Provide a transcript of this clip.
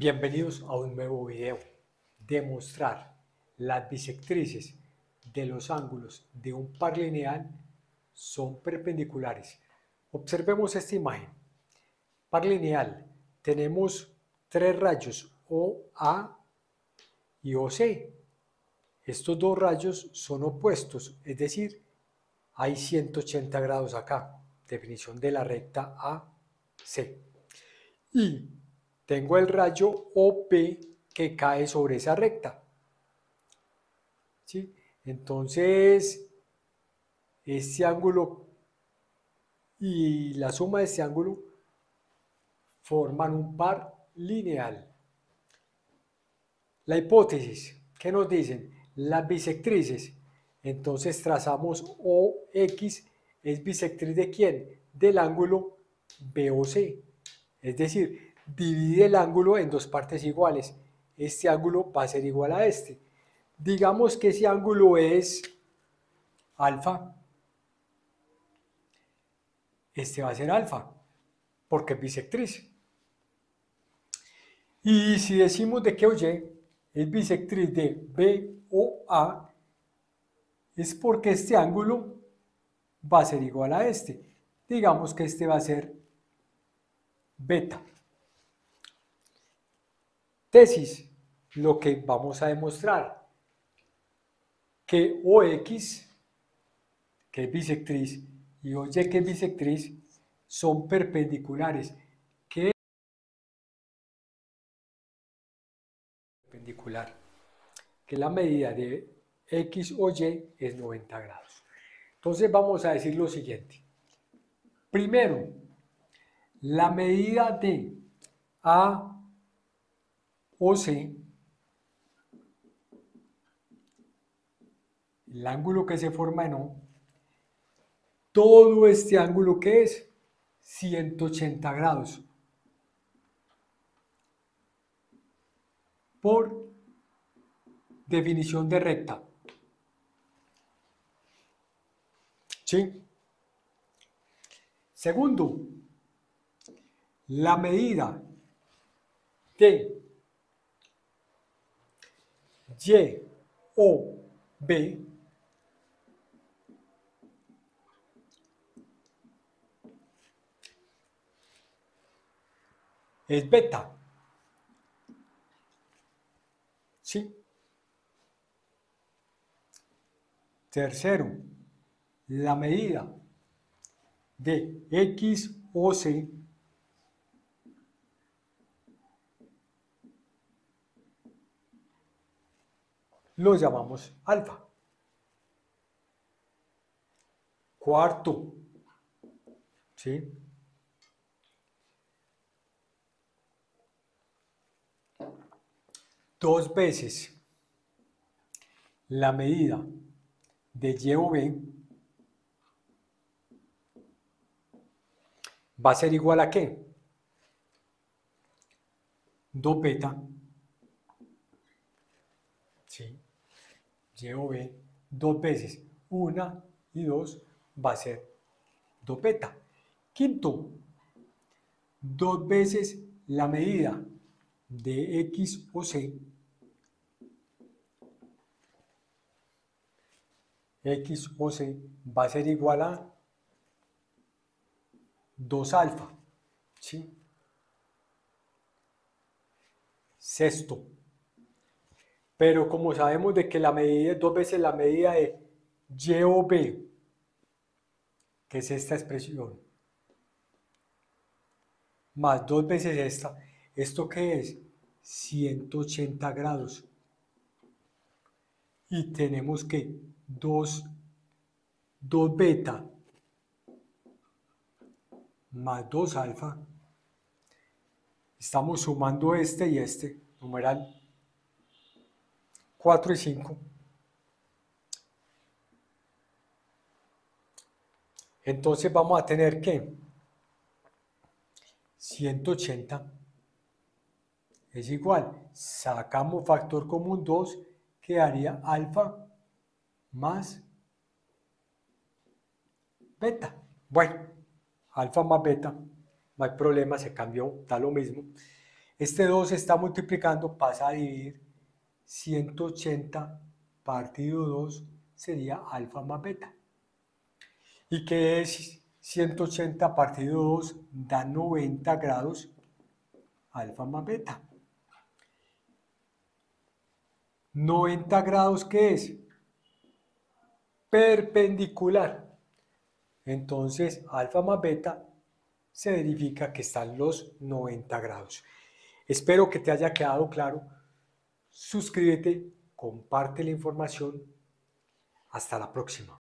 Bienvenidos a un nuevo video. Demostrar las bisectrices de los ángulos de un par lineal son perpendiculares. Observemos esta imagen. Par lineal. Tenemos tres rayos OA y OC. Estos dos rayos son opuestos, es decir, hay 180 grados acá. Definición de la recta AC. Y tengo el rayo OP que cae sobre esa recta. ¿Sí? Entonces, este ángulo y la suma de este ángulo forman un par lineal. La hipótesis, ¿qué nos dicen? Las bisectrices. Entonces trazamos OX es bisectriz de quién? Del ángulo BOC. Es decir, divide el ángulo en dos partes iguales. Este ángulo va a ser igual a este. Digamos que ese ángulo es alfa. Este va a ser alfa, porque es bisectriz. Y si decimos de que oye es bisectriz de B o A, es porque este ángulo va a ser igual a este. Digamos que este va a ser beta. Tesis, lo que vamos a demostrar, que OX, que es bisectriz, y OY, que es bisectriz, son perpendiculares. ¿Qué perpendicular? Que la medida de X o Y es 90 grados. Entonces vamos a decir lo siguiente. Primero, la medida de A o C, el ángulo que se forma en O, todo este ángulo que es 180 grados por definición de recta. ¿Sí? Segundo, la medida de y o B es beta. ¿Sí? Tercero, la medida de X o C lo llamamos alfa. Cuarto, ¿sí? Dos veces la medida de Y B va a ser igual a qué? 2 beta. ¿Sí? Y o B dos veces, una y dos va a ser 2 beta. Quinto, dos veces la medida de X o C, X o C va a ser igual a 2 alfa. ¿sí? Sexto, pero como sabemos de que la medida es dos veces la medida de Y o B, que es esta expresión, más dos veces esta, ¿esto qué es? 180 grados. Y tenemos que 2, 2 beta más 2 alfa. Estamos sumando este y este, numeral 4 y 5. Entonces vamos a tener que 180 es igual, sacamos factor común 2, quedaría alfa más beta. Bueno, alfa más beta, no hay problema, se cambió, da lo mismo. Este 2 se está multiplicando, pasa a dividir 180 partido 2 sería alfa más beta. ¿Y qué es 180 partido 2? Da 90 grados alfa más beta. 90 grados, ¿qué es? Perpendicular. Entonces, alfa más beta se verifica que están los 90 grados. Espero que te haya quedado claro. Suscríbete, comparte la información. Hasta la próxima.